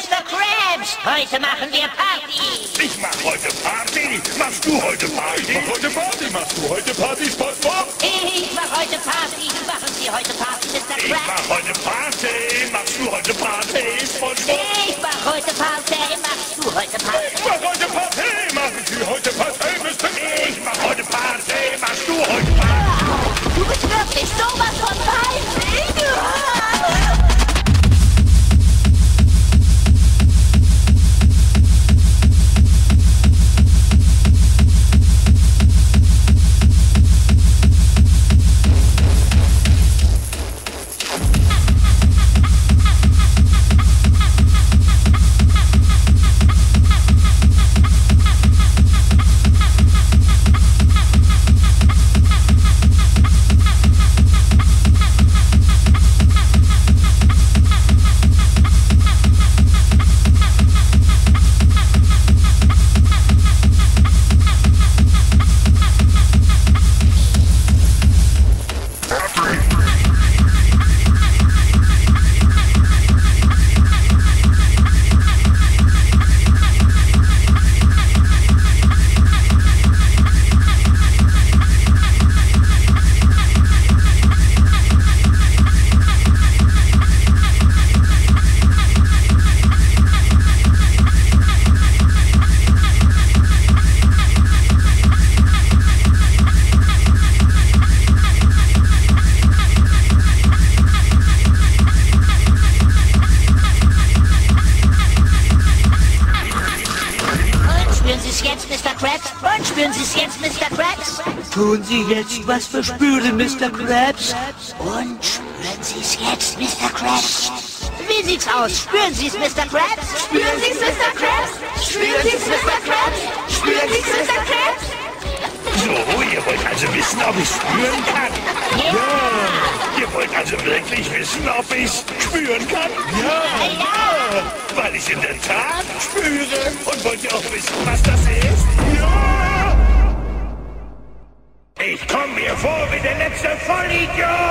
Mr. Krabs. Heute machen wir Party. Ich mach heute Party. Machst du heute Party? Ich mach heute Party. Machst du heute Party, SpongeBob? Ich mach heute Party. Machen Sie heute Party, Mr. Ich Krabs. mach heute Party. Machst du heute Party, SpongeBob? Ich mach heute Party. Machst du? Ich heute Party. Jetzt, Mr. Krabs? Und spüren Sie es jetzt, Mr. Krabs? Tun Sie jetzt, was verspüren, Mr. Krabs? Und spüren Sie es jetzt, Mr. Krabs? Wie sieht's aus? Spüren Sie es, Mr. Krabs? Spüren Sie es, Mr. Krabs? Spüren Sie es, Mr. Krabs? Spüren Sie es, Mr. Krabs? Wissen, ob ich spüren kann? Ja! Ihr wollt also wirklich wissen, ob ich spüren kann? Ja! Weil ich in der Tat spüre. Und wollt ihr auch wissen, was das ist? Ja! Ich komme mir vor wie der letzte Vollidiot!